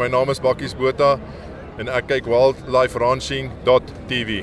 My naam is Bakkies Botha en ek kyk wildliferanching.tv.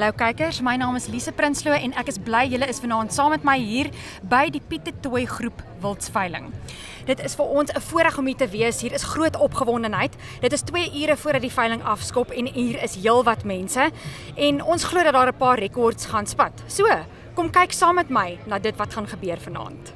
Hallo kykers, my naam is Lise Prinsloo en ek is bly julle is vanaand saam met my hier by die Pieter Tooi groep Wildsveiling. Dit is vir ons 'n voorreg om hier te wees. Hier is groot opgewondenheid. Dit is 2 ure voordat die veiling afskop en hier is heelwat mense en ons glo dat daar 'n paar rekords gaan spat. So, kom kyk saam met my na dit wat gaan gebeur vanaand.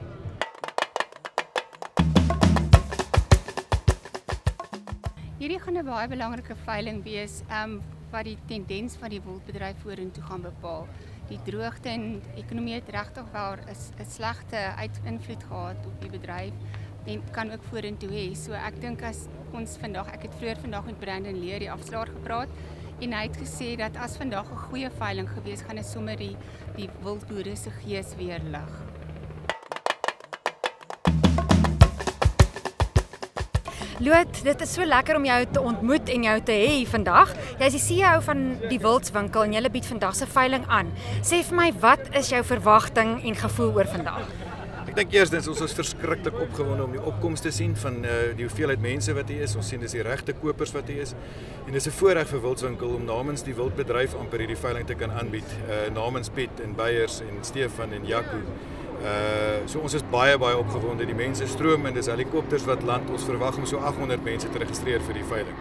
Hierdie gaan 'n baie belangrike veiling wees, um, wat die tendens van die wildbedryf vorentoe gaan bepaal. Die droogte en ekonomie het regtig wel 'n slegte invloed gehad op die bedryf en kan ook vorentoe hê. So ek dink as ons vandag, ek het vroeër vandag met Brandon Leer die afslaer gepraat en hy het gesê dat as vandag 'n goeie veiling gewees gaan dit sommer die die wildboere se gees weer lig. Loot, dit is so lekker om jou te ontmoet en jou te hê vandag. Jy is die CEO van die Wildswinkel en jy bied vandag se veiling aan. Sê vir my, wat is jou verwagting en gevoel oor vandag? Ek dink eerstens ons is verskriklik opgewonde om die opkomste te sien van uh, die hoeveelheid mense wat hier is. Ons sien dis die regte kopers wat hier is. En dis 'n voorreg vir Wildswinkel om namens die wildbedryf amper hierdie veiling te kan aanbied. Uh namens Piet en Beyers en Stefan en Jaco. Uh so ons is baie baie opgewonde. Die mense stroom en dis helikopters wat land. Ons verwag om so 800 mense te registreer vir die veiling.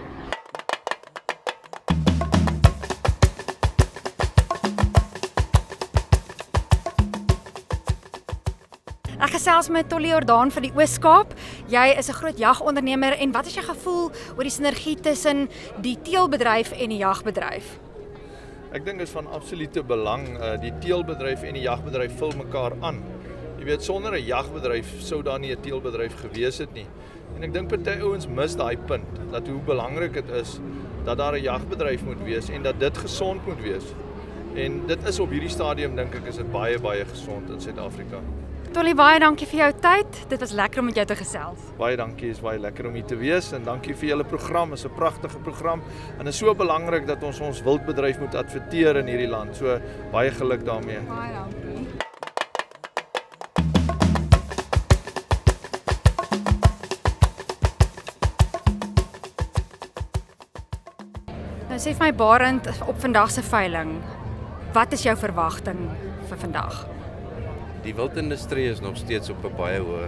Ek gesels met Tolly Jordaan van die Oos-Kaap. Jy is 'n groot jagondernemer en wat is jou gevoel oor die sinergie tussen die teelbedryf en die jagbedryf? Ek dink dit is van absolute belang. Uh die teelbedryf en die jagbedryf vul mekaar aan. Jy weet sonder 'n jagbedryf sou daar nie 'n teelbedryf gewees het nie. En ek dink party ouens mis daai punt dat hoe belangrik dit is dat daar 'n jagbedryf moet wees en dat dit gesond moet wees. En dit is op hierdie stadium dink ek is dit baie baie gesond in Suid-Afrika. Tolly baie dankie vir jou tyd. Dit was lekker om met jou te gesels. Baie dankie, is baie lekker om hier te wees en dankie vir julle program. Dit is 'n pragtige program en is so belangrik dat ons ons wildbedryf moet adverteer in hierdie land. So baie geluk daarmee. Baie dankie. Sê vir my Barend op vandag se veiling. Wat is jou verwagting vir vandag? Die wildindustrie is nog steeds op 'n baie hoë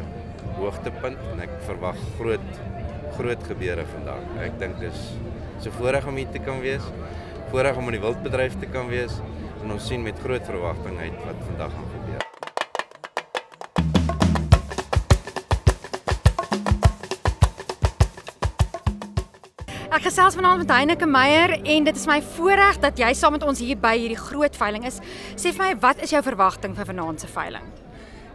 hoogtepunt en ek verwag groot groot gebeure vandag. Ek dink dis so voorreg om hier te kan wees. Voorreg om in die wildbedryf te kan wees en ons sien met groot verwagting uit wat vandag gaan gebeur. Ek gesels vanaand met Heineke Meyer en dit is my voorreg dat jy saam met ons hier by hierdie groot veiling is. Sê vir my, wat is jou verwagting vir vanaand se veiling?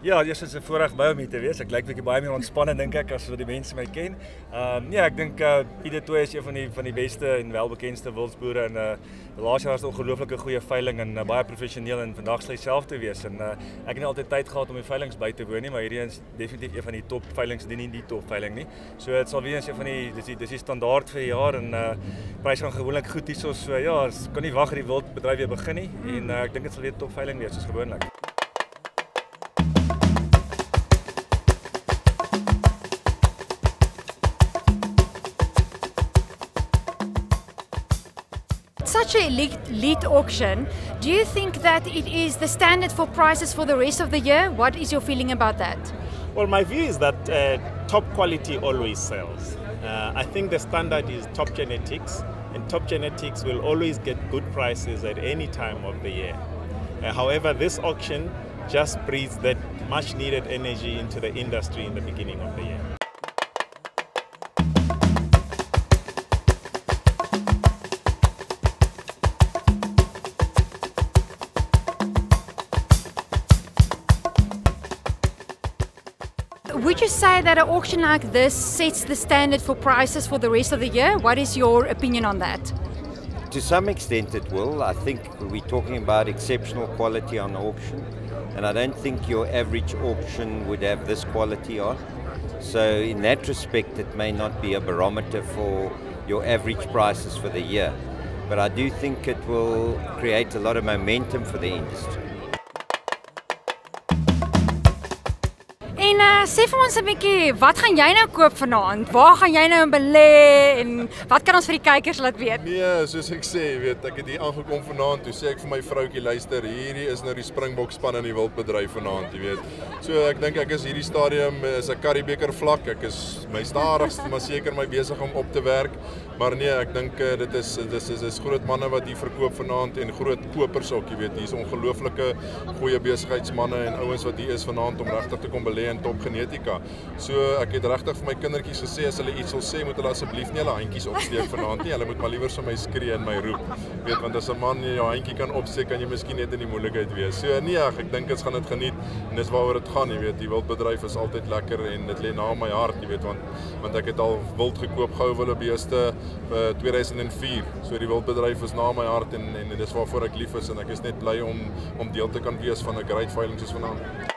Ja, eers is 'n voorreg by om hier te wees. Ek lyk bietjie baie meer ontspanne dink ek as wat die mense my ken. Ehm um, nee, ek dink uh Pieter Tooi is een van die van die beste en welbekendste wildsboere en uh laas jaar was 'n ongelooflike goeie veiling en uh, baie professioneel en vandag sal hy self te wees en uh ek het nie altyd tyd gehad om die veilings by te woon nie, maar hierdie is definitief een van die top veilings, nie die top veiling nie. So dit sal wees een van die dis die dis die standaard vir die jaar en uh pryse gaan gewoonlik goed hierso so ja, kan nie wag dat die wildbedryf weer begin nie en uh, ek dink dit sal weer top veiling wees soos gewoonlik. Such a elite, elite auction, do you think that it is the standard for prices for the rest of the year? What is your feeling about that? Well, my view is that uh, top quality always sells. Uh, I think the standard is top genetics, and top genetics will always get good prices at any time of the year. Uh, however, this auction just breathes that much needed energy into the industry in the beginning of the year. Would you say that an auction like this sets the standard for prices for the rest of the year? What is your opinion on that? to some extent it will. I think we're talking about exceptional quality on auction, and I don't think your average auction would have this quality on. So, in that respect, it may not be a barometer for your average prices for the year. But I do think it will create a lot of momentum for the industry. En uh, sê vir ons 'n bietjie, wat gaan jy nou koop vanaand? Waar gaan jy nou belê en wat kan ons vir die kykers laat weet? Nee, soos ek sê, weet ek het hier aangekom vanaand, toe sê ek vir my vroutjie, luister, hierdie is nou die Springbok span in die wildbedryf vanaand, jy weet. So ek dink ek is hierdie stadium is 'n Curriebeeker vlak. Ek is my stadigste maar seker my besig om op te werk. Maar nee, ek dink uh, dit is dit is dis is groot manne wat hier verkoop vanaand en groot kopers ook, jy weet. Hier's ongelooflike goeie besigheidsmense en ouens wat hier is vanaand om regtig te kom belê in top genetika. So ek het regtig vir my kindertjies gesê as hulle iets wil sê, moet hulle asseblief nie hulle handjies opsteek vanaand nie. Hulle moet maar liewer vir my skree en my roep. Weet want as 'n man jou handjie kan opsteek, kan jy miskien net in die moeilikheid wees. So nee, ag, ek dink ons gaan dit geniet en dis waaroor dit gaan, jy weet. Die wildbedryf is altyd lekker en dit lê na my hart, jy weet, want want ek het al wild gekoop gehou wille beeste vir 2004. So die wildbedryf is na my hart en en, en dis waarvoor ek lief is en ek is net bly om om deel te kan wees van 'n great veiling soos vanaand.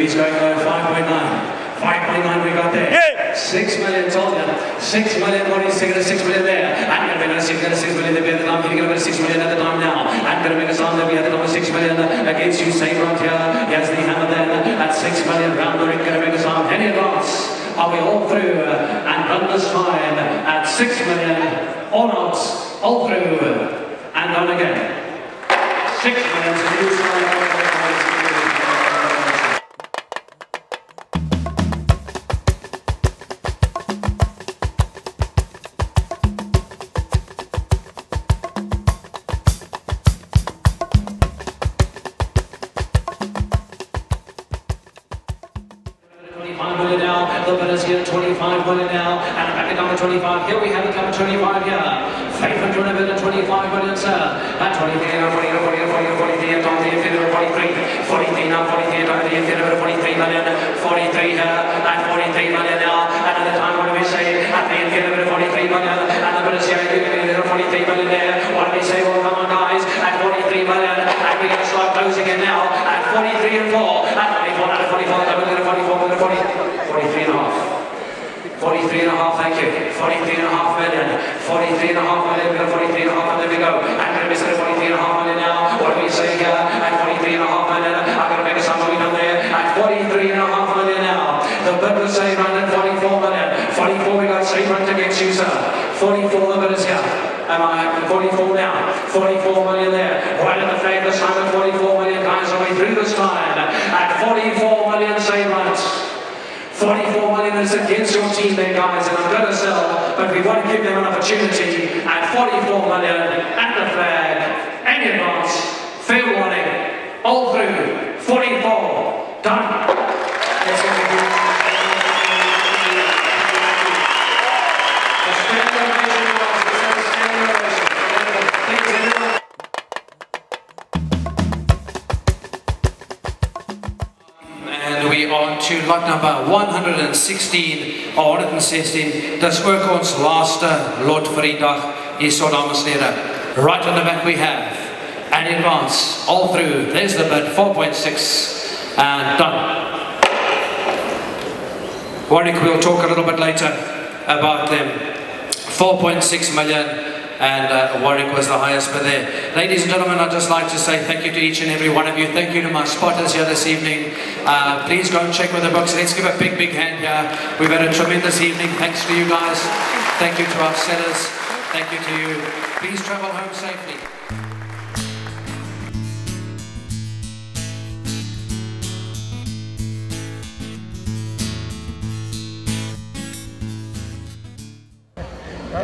He's going low, 5.9. 5.9 we got there. Yeah. 6 million told you. 6 million more is taking a 6 million there. I'm going to make a 6, get a 6 million there. I'm going to get a 6 million at the time now. I'm going to make a sound that we had the number 6 million against you. Same round here. He has the hammer then at 6 million round the ring. Going to make a sound. Any advance? Are we all through? And run this time at 6 million or not? All through. And on again. 6 million to new here, 25 million now, and back at number 25. Here we have the number 25 here. Favorite runner bid at 25 million, sir. At 23, now 40, 40, 40, 40, 43, down to the infinite 43. 43 now, 43, down to the infinite 43 million. 43 here, at 43 million now. Another time, what do we say? At the infinite 43 million. And the bid is here, 43 million there. What do we say? Well, come on, guys. At 43 million, and we can start closing in now. At 43 and 4. At 44, at 44, at 44, 43 and a half. 43 and a half, thank you. 43 and a half million. 43 and a half million, 43 and a half, there we go. I'm going to miss it at 43 and a half million now. What do we say here? At 43 and a half million. I'm going to make a summary down there. At 43 and a half million now. The bid was same run at 44 million. 44 we got same run against you, sir. 44 the bid is here. Am I at 44 now? 44 million there. Right at the flag this time at 44 million, guys. Are we through this time? At 44 million same runs. 44 million is against your team there, guys, and I'm going to sell, but we want to give them an opportunity at 44 million at the flag, any advance, fair warning, all through, 44, done. On to lot number 116 or 116. Dis ook ons laaste lot vir die dag hierso dames en. Right on the back we have an advance all through. There's the bid 4.6 and done. Warwick will talk a little bit later about them. 4.6 million and uh, Warwick was the highest bid there. Ladies and gentlemen, I'd just like to say thank you to each and every one of you. Thank you to my spotters here this evening. Uh, please go and check with the books. Let's give a big, big hand here. We've had a tremendous evening. Thanks to you guys. Thank you to our sellers. Thank you to you. Please travel home safely.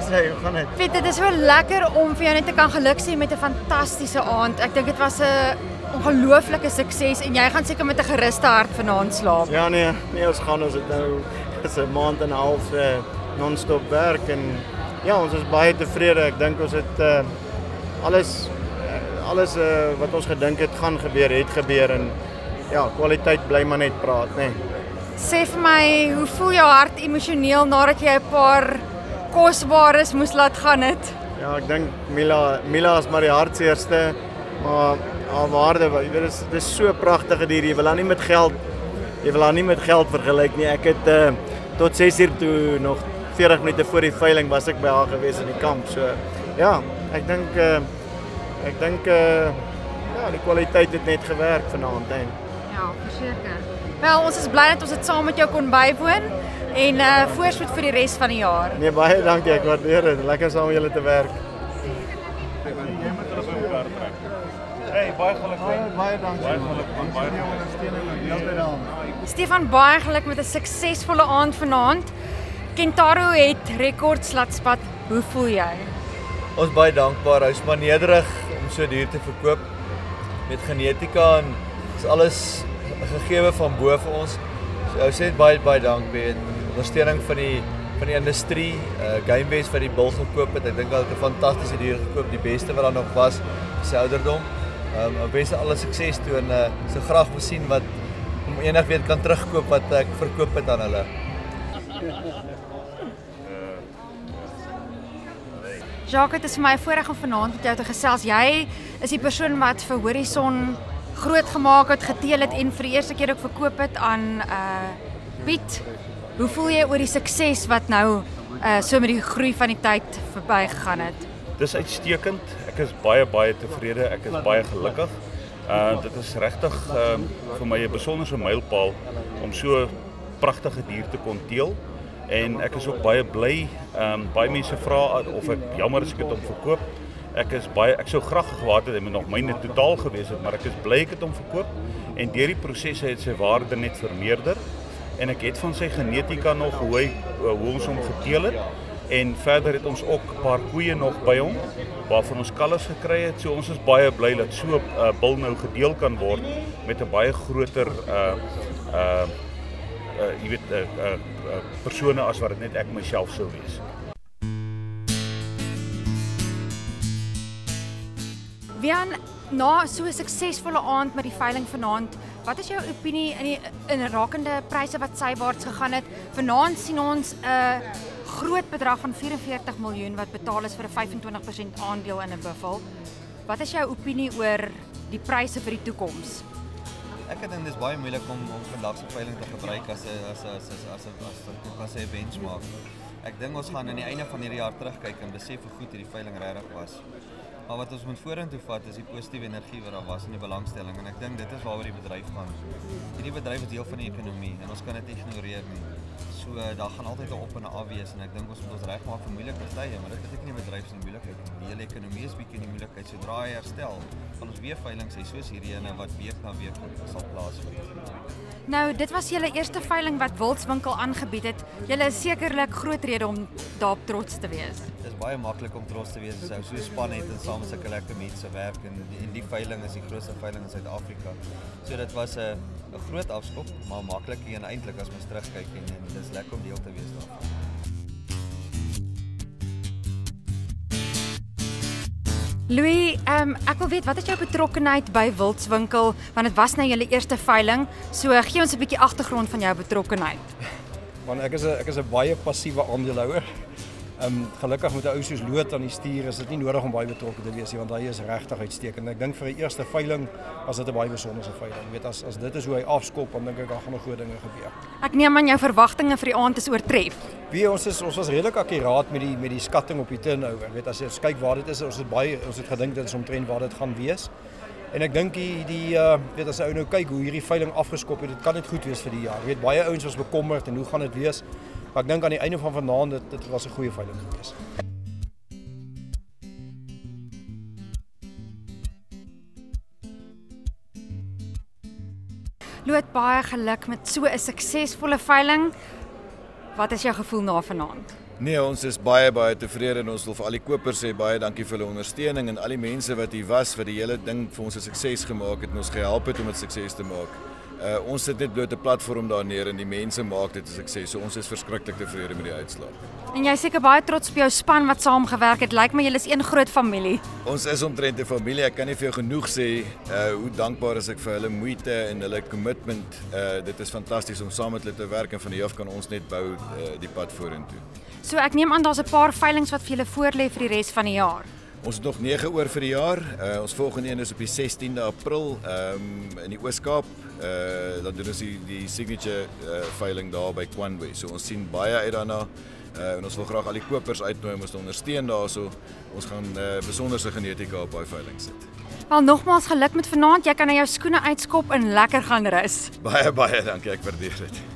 Hy, hoe gaan dit? Piet, dit is so lekker om vir jou net te kan geluk sê met 'n fantastiese aand. Ek dink dit was 'n ongelooflike sukses en jy gaan seker met 'n geruste hart vanaand slaap. Ja nee, nee ons gaan ons het nou is 'n maand en 'n half uh, non-stop werk en ja, ons is baie tevrede. Ek dink ons het uh, alles uh, alles uh, wat ons gedink het gaan gebeur, het gebeur en ja, kwaliteit bly maar net praat, nê. Nee. Sê vir my, hoe voel jou hart emosioneel nadat jy 'n paar kosbares moes laat gaan het? Ja, ek dink Mila Mila is maar die hartseerste, maar haar waarde, jy weet dit is so pragtige dier. Jy wil haar nie met geld jy wil haar nie met geld vergelyk nie. Ek het uh, tot 6 uur toe nog 40 minute voor die veiling was ek by haar gewees in die kamp. So ja, ek dink uh, ek dink uh, ja, die kwaliteit het net gewerk vanaand, hè. Ja, verseker. Wel, ons is bly dat ons dit saam met jou kon bywoon en uh voorspoed vir die res van die jaar. Nee, baie dankie. Ek waardeer dit. Lekker saam met julle te werk. Hey, baie geluk. Baie baie dankie. Baie geluk. Baie ondersteuning altyd aan. Stefan, baie geluk met 'n suksesvolle aand vanaand. Kentaro het rekordslatspat. Hoe voel jy? Ons baie dankbaar. Hy's maar nederig om so duur te verkoop met genetika en is alles gegeewe van bo vir ons. So ou sê baie baie dankie en ondersteuning van die van die industrie, uh Gamebase wat die bil gekoop het. Ek dink hulle het 'n fantastiese dier gekoop, die beste wat daar nog was, sy ouderdom. Ehm um, wens alle sukses toe en uh so graag wil sien wat om eendag weer kan terugkoop wat ek verkoop het aan hulle. Jacques, dit is vir my 'n voorreg om vanaand met jou te gesels. Jy is die persoon wat vir Horison groot gemaak het, geteel het en vir die eerste keer ook verkoop het aan uh Piet. Hoe voel jy oor die sukses wat nou uh so met die groei van die tyd verbygegaan het? Dis uitstekend. Ek is baie baie tevrede. Ek is baie gelukkig. Uh dit is regtig uh vir my 'n besonderse mylpaal om so pragtige dier te kon teel en ek is ook baie bly. Ehm um, baie mense vra of ek jammer is ek het hom verkoop. Ek is baie ek sou graag gehad het hy moet nog myne totaal gewees het, maar ek is bly ek het hom verkoop en deur die prosesse het sy waarde net vermeerder en ek het van sy genetika nog hoe hy hoe ons hom geteel het en verder het ons ook 'n paar koeie nog by hom waarvan ons kalvers gekry het. So ons is baie bly dat so 'n uh, bil nou gedeel kan word met 'n baie groter uh uh uh jy weet 'n uh, uh, uh, persone as wat dit net ek myself sou wees. Wian, na so 'n suksesvolle aand met die veiling vanaand, wat is jou opinie in die in rakende pryse wat sywaarts gegaan het? Vanaand sien ons 'n groot bedrag van 44 miljoen wat betaal is vir 'n 25% aandeel in 'n buffel. Wat is jou opinie oor die pryse vir die toekoms? Ek dink dit is baie moeilik om om vandag se veiling te gebruik as 'n as 'n as 'n as 'n as 'n benchmark. Ek dink ons gaan aan die einde van hierdie jaar terugkyk en besef hoe goed hierdie veiling regtig was. Maar wat ons moet vorentoe vat is die positiewe energie wat daar was in die belangstelling en ek dink dit is waaroor die bedryf gaan. Hierdie bedryf is deel van die ekonomie en ons kan dit ignoreer nie. So daar gaan altyd 'n op en 'n af wees en ek dink ons moet ons regmaak vir moeilike tye, maar dit beteken nie bedryf se moeilikheid nie. Die hele ekonomie is bietjie in die moeilikheid. Sodra hy herstel, gaan ons weer veiling hê soos hierdie ene wat week na week sal plaasvind. Nou, dit was julle eerste veiling wat Wildswinkel aangebied het. Julle is sekerlik groot rede om daarop trots te wees. Dit is baie maklik om trots te wees as jy so span het en saam sulke lekker mense werk en en die veiling is die grootste veiling in Suid-Afrika. So dit was 'n 'n groot afskop, maar maklik een eintlik as mens terugkyk en, en dis lekker om deel te wees daarvan. Louis, um, ek wil weet wat is jou betrokkeheid by Wildswinkel want dit was nou julle eerste veiling. So gee ons 'n bietjie agtergrond van jou betrokkeheid. Want ek is 'n ek is 'n baie passiewe aandeelhouer. Ehm um, gelukkig met 'n ou soos Loot aan die stuur is dit nie nodig om baie betrokke te wees nie want hy is regtig uitstekend. Ek dink vir 'n eerste veiling was dit 'n baie besonderse veiling. Jy weet as as dit is hoe hy afskop, dan dink ek daar gaan nog groot dinge gebeur. Ek neem aan jou verwagtinge vir die aand is oortref. Wie ons is ons was redelik akkuraat met die met die skatting op die turnover. Jy weet as jy kyk waar dit is, ons het baie ons het gedink dit is omtrent waar dit gaan wees. En ek dink die die uh weet as ou nou kyk hoe hierdie veiling afgeskop het, dit kan net goed wees vir die jaar. Jy weet baie ouens was bekommerd en hoe gaan dit wees? Maar ek dink aan die einde van vanaand dit dit was 'n goeie veiling gewees. Loot baie geluk met so 'n suksesvolle veiling. Wat is jou gevoel na vanaand? Nee, ons is baie baie tevrede en ons wil vir al die kopers sê baie dankie vir hulle ondersteuning en al die mense wat hier was wat die hele ding vir ons 'n sukses gemaak het en ons gehelp het om dit sukses te maak. Uh ons sit net bloot 'n platform daar neer en die mense maak dit 'n sukses. So ons is verskriklik tevrede met die uitslag. En jy seker baie trots op jou span wat saamgewerk het. Lyk my julle is een groot familie. Ons is omtrent 'n familie. Ek kan nie vir jou genoeg sê uh hoe dankbaar is ek vir hulle moeite en hulle commitment. Uh dit is fantasties om saam met hulle te werk en van die af kan ons net bou uh, die pad vorentoe. So ek neem aan daar's 'n paar veilinge wat vir julle voorlê vir die res van die jaar. Ons het nog 9 oor vir die jaar. Uh, ons volgende een is op die 16de April um, in die Oos-Kaap. Uh, dan doen ons die, die signature uh, veiling daar by Kwanwe. So ons sien baie uit daarna. Uh, en ons wil graag al die kopers uitnooi om ons te ondersteun daarso. Ons gaan uh, besonderse genetika op daai veiling sit. Wel nogmaals geluk met vanaand. Jy kan na jou skoene uitskop en lekker gaan rus. Baie baie dankie. Ek waardeer dit.